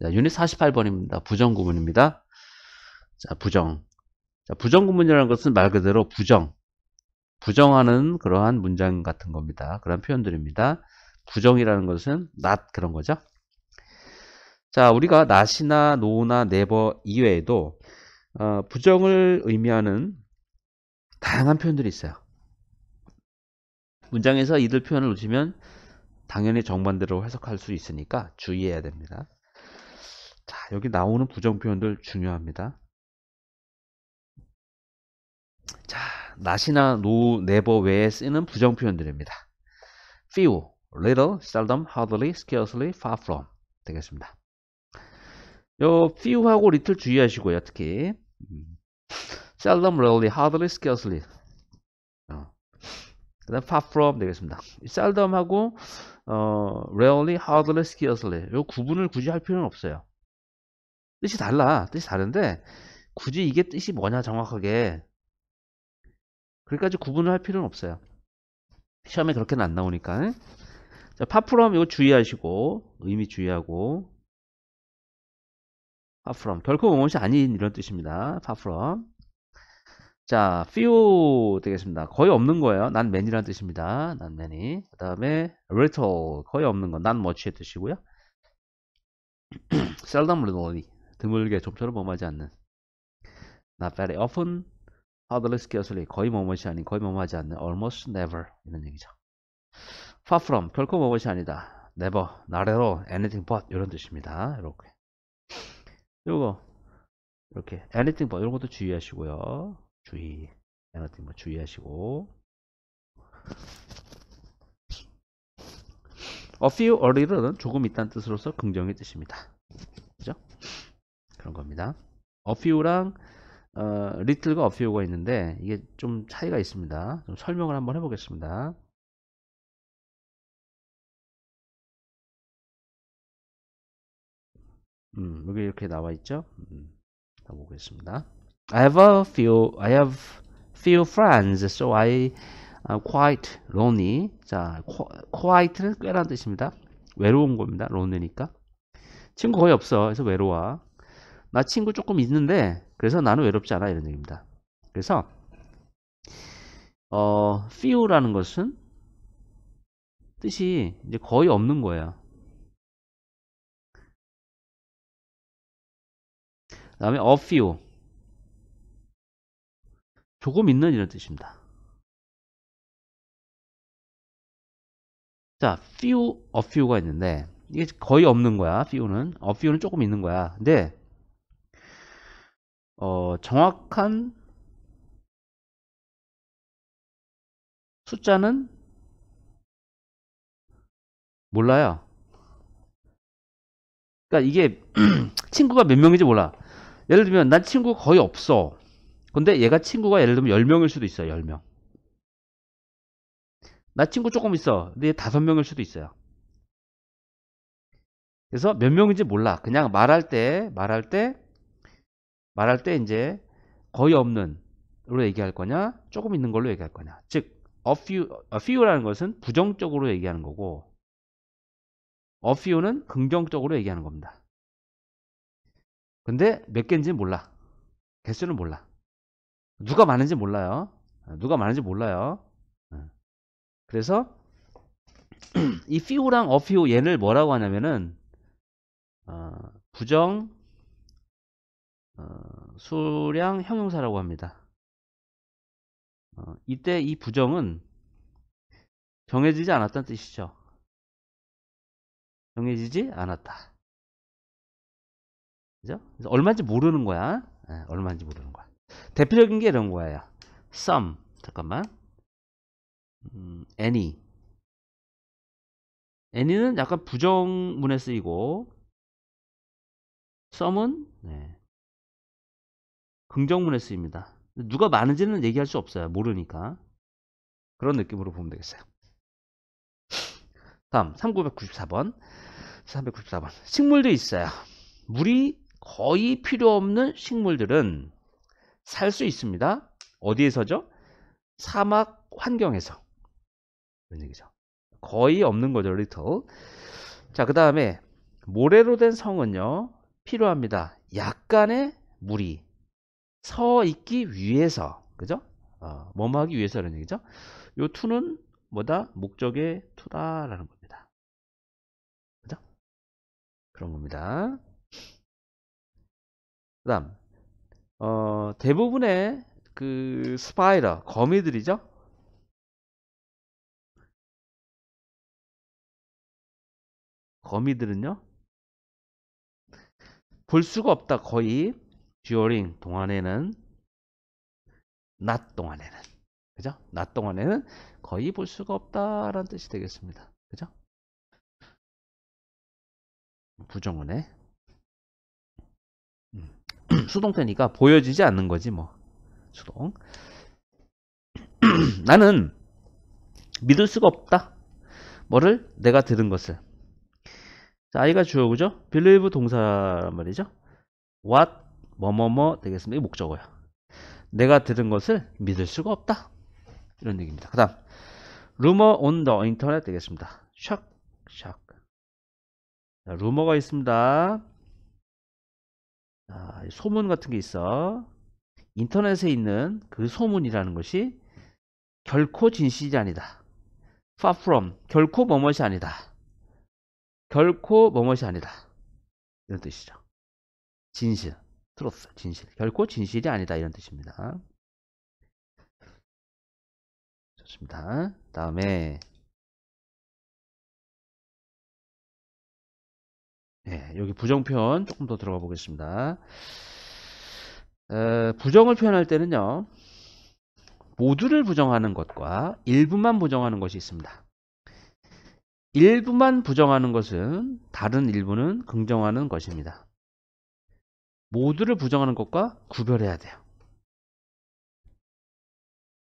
자, 유닛 48번입니다. 부정 구문입니다. 자, 부정. 자, 부정 구문이라는 것은 말 그대로 부정. 부정하는 그러한 문장 같은 겁니다. 그런 표현들입니다. 부정이라는 것은 not 그런 거죠. 자, 우리가 not이나 no나 never 이외에도 어, 부정을 의미하는 다양한 표현들이 있어요. 문장에서 이들 표현을 놓치면 당연히 정반대로 해석할 수 있으니까 주의해야 됩니다. 자, 여기 나오는 부정 표현들 중요합니다. 자, not이나 no, never 외에 쓰는 부정 표현들입니다. few, little, seldom, hardly, scarcely, far from 되겠습니다. 요 few하고 little 주의하시고요. 특히 seldom, rarely, hardly, scarcely 어. 그 다음 far from 되겠습니다. seldom하고 어, rarely, hardly, scarcely 요 구분을 굳이 할 필요는 없어요. 뜻이 달라. 뜻이 다른데 굳이 이게 뜻이 뭐냐 정확하게 그러니까 구분을 할 필요는 없어요. 시험에 그렇게는 안 나오니까. 자, 파프롬 이거 주의하시고 의미 주의하고 파프롬 결코 무엇이 아닌 이런 뜻입니다. 파프롬 자, few 되겠습니다. 거의 없는 거예요. 난 man이라는 뜻입니다. 난 many. 그 다음에 little 거의 없는 거, 난 much의 뜻이고요. seldom, rarely 드물게 좀처럼 범하지 않는 not very often, hardly, scarcely 거의 뭐뭇이 아닌 거의 뭐하지 않는 almost never 이런 얘기죠. far from 결코 뭐뭇이 아니다. never, all, anything but 이런 뜻입니다. 이렇게 요거 이렇게 anything but 이런 것도 주의하시고요. 주의 anything but 주의하시고 a few, a little는 조금 있다는 뜻으로서 긍정의 뜻입니다. 그죠? 그런 겁니다. a few랑 어, little가 a few가 있는데 이게 좀 차이가 있습니다. 좀 설명을 한번 해보겠습니다. 음, 여기 이렇게 나와 있죠? 음, 보겠습니다. I have a few, I have few friends, so I am quite lonely. 자, quite는 꽤란 뜻입니다. 외로운 겁니다. lonely니까. 친구 거의 없어. 그래서 외로워. 나 친구 조금 있는데, 그래서 나는 외롭지 않아. 이런 얘기입니다. 그래서, 어, few라는 것은 뜻이 이제 거의 없는 거예요. 그 다음에 a few 조금 있는 이런 뜻입니다. 자, few, a few가 있는데 이게 거의 없는 거야. few는 a few는 조금 있는 거야. 근데 어, 정확한 숫자는 몰라요. 그러니까 이게 친구가 몇 명인지 몰라. 예를 들면 난 친구 거의 없어. 근데 얘가 친구가 예를 들면 10명일 수도 있어요. 10명. 나 친구 조금 있어. 근데 얘 5명일 수도 있어요. 그래서 몇 명인지 몰라. 그냥 말할 때, 말할 때, 말할 때 이제 거의 없는 으로 얘기할 거냐, 조금 있는 걸로 얘기할 거냐. 즉, a few, a few라는 것은 부정적으로 얘기하는 거고, a few는 긍정적으로 얘기하는 겁니다. 근데 몇 개인지 몰라. 개수는 몰라. 누가 많은지 몰라요. 누가 많은지 몰라요. 그래서 이 few랑 a few 얘를 뭐라고 하냐면은 어, 부정 어, 수량 형용사라고 합니다. 어, 이때 이 부정은 정해지지 않았다는 뜻이죠. 정해지지 않았다. 그죠? 그래서 얼마인지 모르는 거야. 네, 얼마인지 모르는 거야. 대표적인 게 이런 거예요. some 잠깐만. 음, any. any는 약간 부정문에 쓰이고 some은 네, 긍정문에 쓰입니다. 누가 많은지는 얘기할 수 없어요. 모르니까. 그런 느낌으로 보면 되겠어요. 다음 3994번 394번 식물도 있어요. 물이 거의 필요 없는 식물들은 살 수 있습니다. 어디에서죠? 사막 환경에서. 그런 얘기죠. 거의 없는 거죠, little. 자, 그 다음에 모래로 된 성은요 필요합니다. 약간의 물이 서 있기 위해서 그죠? 어, 뭐뭐 하기 위해서 라는 얘기죠. 요 투는 뭐다? 목적의 투다라는 겁니다. 그죠? 그런 겁니다. 그 다음 어, 대부분의 그 스파이더 거미들이죠. 거미들은요 볼 수가 없다 거의 during 동안에는 낮 동안에는 그죠? 낮 동안에는 거의 볼 수가 없다라는 뜻이 되겠습니다. 그죠? 부정어네. 음. 수동태니까 보여지지 않는 거지 뭐. 수동. 나는 믿을 수가 없다. 뭐를? 내가 들은 것을. 자, 아이가 주어구죠? believe 동사란 말이죠. what 뭐뭐뭐 되겠습니다. 이 목적어야. 내가 들은 것을 믿을 수가 없다. 이런 얘기입니다. 그 다음 rumor on the internet 되겠습니다. 샥, 샥. 자, 루머가 있습니다. 자, 소문 같은 게 있어. 인터넷에 있는 그 소문이라는 것이 결코 진실이 아니다. far from, 결코 뭐뭇이 아니다. 결코 뭐뭇이 아니다. 이런 뜻이죠. 진실, truth, 진실. 결코 진실이 아니다. 이런 뜻입니다. 좋습니다. 다음에 네, 여기 부정 표현 조금 더 들어가 보겠습니다. 에, 부정을 표현할 때는요. 모두를 부정하는 것과 일부만 부정하는 것이 있습니다. 일부만 부정하는 것은 다른 일부는 긍정하는 것입니다. 모두를 부정하는 것과 구별해야 돼요.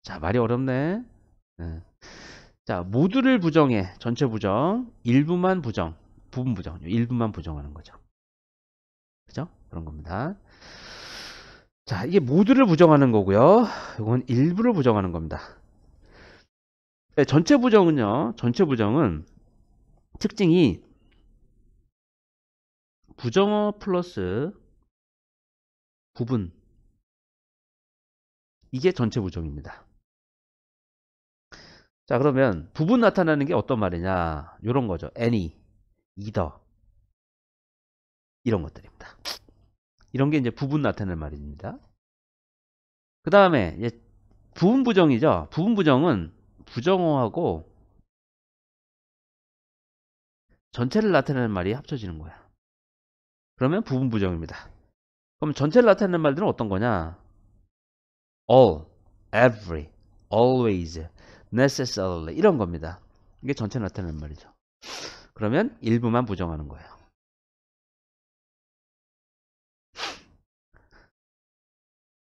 자, 말이 어렵네. 네. 자, 모두를 부정해. 전체 부정. 일부만 부정. 부분 부정. 일부만 부정하는 거죠. 그죠? 그런 겁니다. 자, 이게 모두를 부정하는 거고요. 이건 일부를 부정하는 겁니다. 네, 전체 부정은요. 전체 부정은 특징이 부정어 플러스 부분. 이게 전체 부정입니다. 자 그러면 부분 나타나는 게 어떤 말이냐? 이런 거죠. any, either. 이런 것들입니다. 이런 게 이제 부분 나타내는 말입니다. 그 다음에 부분 부정이죠. 부분 부정은 부정어하고 전체를 나타내는 말이 합쳐지는 거야. 그러면 부분 부정입니다 그럼 전체를 나타내는 말들은 어떤 거냐 all, every, always necessarily 이런 겁니다. 이게 전체 나타내는 말이죠. 그러면 일부만 부정하는 거예요.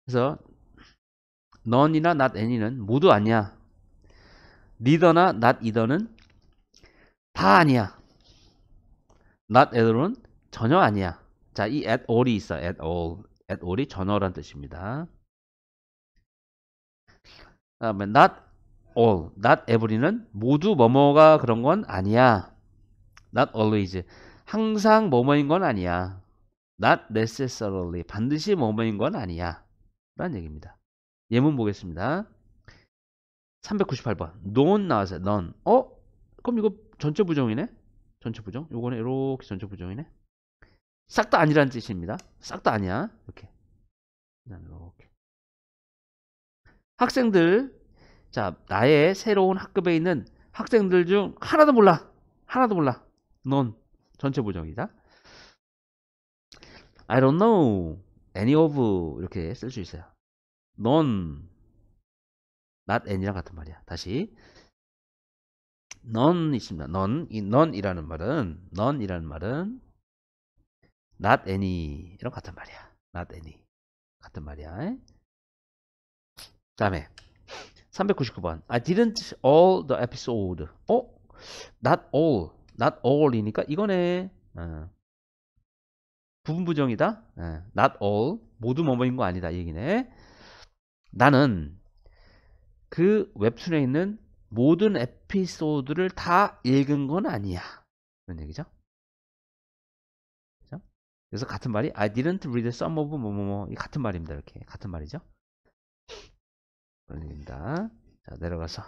그래서 none이나 not any는 모두 아니야. neither나 not either는 다 아니야. not all은 전혀 아니야. 자, 이 at all이 있어. at all. at all이 전어란 뜻입니다. 다음에 not all, not every는 모두 뭐뭐가 그런 건 아니야. not always. 항상 뭐뭐인 건 아니야. not necessarily. 반드시 뭐뭐인 건 아니야. 라는 얘기입니다. 예문 보겠습니다. 398번. non 나왔어요. non. 어? 그럼 이거 전체 부정이네? 전체 부정? 요거는 이렇게 전체 부정이네? 싹 다 아니라는 뜻입니다. 싹 다 아니야. 이렇게. 이렇게. 학생들 자, 나의 새로운 학급에 있는 학생들 중 하나도 몰라. 하나도 몰라. 넌 전체 부정이다. I don't know any of 이렇게 쓸 수 있어요. 넌 not any랑 같은 말이야. 다시 넌 있습니다. 넌, 이 넌이라는 말은 넌이라는 말은 not any랑 같은 말이야. not any 같은 말이야. 다음에 399번. I didn't all the episode. 어? Not all. Not all이니까 이거네. 어. 부분 부정이다. 어. Not all. 모두 뭐뭐인 거 아니다. 이 얘기네. 나는 그 웹툰에 있는 모든 에피소드를 다 읽은 건 아니야. 그런 얘기죠. 그래서 같은 말이 I didn't read some of 뭐뭐뭐 이 같은 말입니다. 이렇게 같은 말이죠. 얘기입니다. 자 내려가서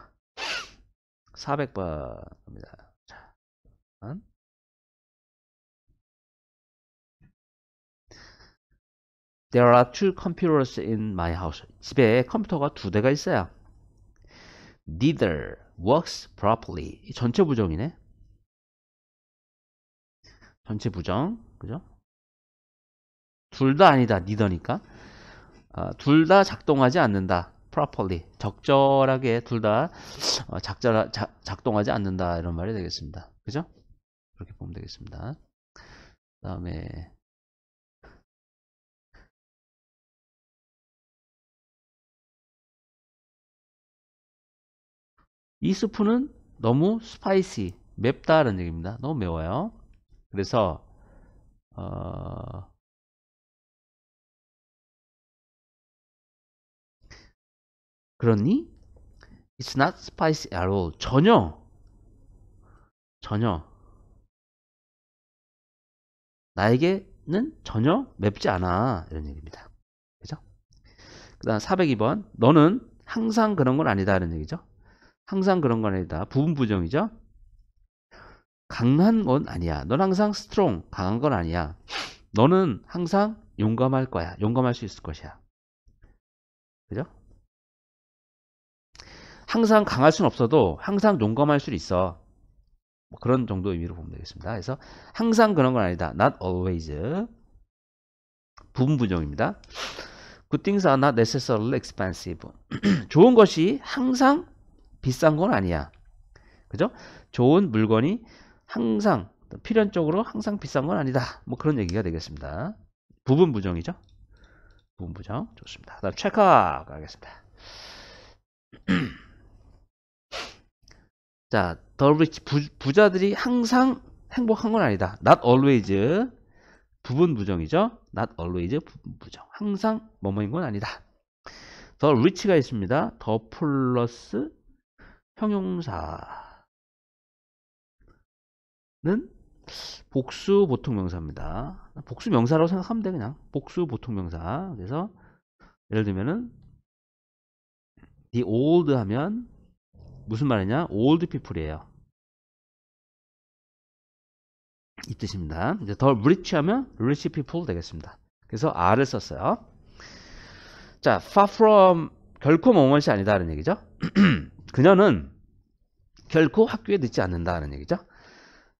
400번입니다. 자, There are two computers in my house. 집에 컴퓨터가 두 대가 있어요. Neither works properly. 이 전체 부정이네. 전체 부정. 그죠? 둘 다 아니다. neither니까. 아, 둘다 작동하지 않는다. properly. 적절하게 둘다 어, 작동하지 않는다. 이런 말이 되겠습니다. 그죠? 그렇게 보면 되겠습니다. 그 다음에 이 스프는 너무 스파이시, 맵다는 얘기입니다. 너무 매워요. 그래서 어... 그렇니? It's not spicy at all. 전혀 전혀 나에게는 전혀 맵지 않아 이런 얘기입니다. 그죠? 그 다음 402번 너는 항상 그런 건 아니다 이런 얘기죠. 항상 그런 건 아니다. 부분 부정이죠. 강한 건 아니야. 넌 항상 strong, 강한 건 아니야. 너는 항상 용감할 거야. 용감할 수 있을 것이야. 그죠? 항상 강할 수는 없어도 항상 용감할 수 있어. 뭐 그런 정도 의미로 보면 되겠습니다. 그래서 항상 그런 건 아니다. Not always. 부분 부정입니다. Good things are not necessarily expensive. 좋은 것이 항상 비싼 건 아니야. 그죠? 좋은 물건이 항상 필연적으로 항상 비싼 건 아니다. 뭐 그런 얘기가 되겠습니다. 부분 부정이죠. 부분 부정 좋습니다. 그다음 체크 가겠습니다. 자, rich 부, 자들이 항상 행복한 건 아니다. not always 부분 부정이죠. not always 부분 부정. 항상 뭐뭐인 건 아니다. the rich가 있습니다. 더 플러스 형용사는 복수 보통 명사입니다. 복수 명사라고 생각하면 돼 그냥 복수 보통 명사. 그래서 예를 들면은 the old 하면 무슨 말이냐? old people이에요. 이 뜻입니다. 이제 더 rich 하면 rich people 되겠습니다. 그래서 R을 썼어요. 자, far from 결코 뭐뭇이 아니다라는 얘기죠. 그녀는 결코 학교에 늦지 않는다는 얘기죠.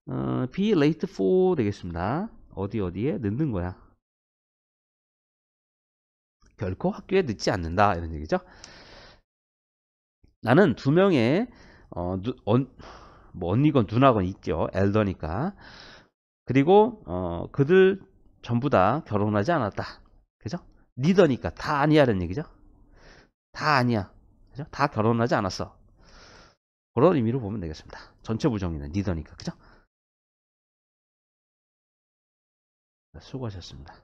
어, be late for 되겠습니다. 어디 어디에 늦는 거야. 결코 학교에 늦지 않는다 이런 얘기죠. 나는 두 명의 어, 누, 언, 뭐 언니건 누나건 있죠. 엘더니까. 그리고 어, 그들 전부 다 결혼하지 않았다. 그죠? 리더니까 다 아니야라는 얘기죠. 다 아니야. 그죠? 다 결혼하지 않았어. 그런 의미로 보면 되겠습니다. 전체 부정이는 니더니까 그죠? 수고하셨습니다.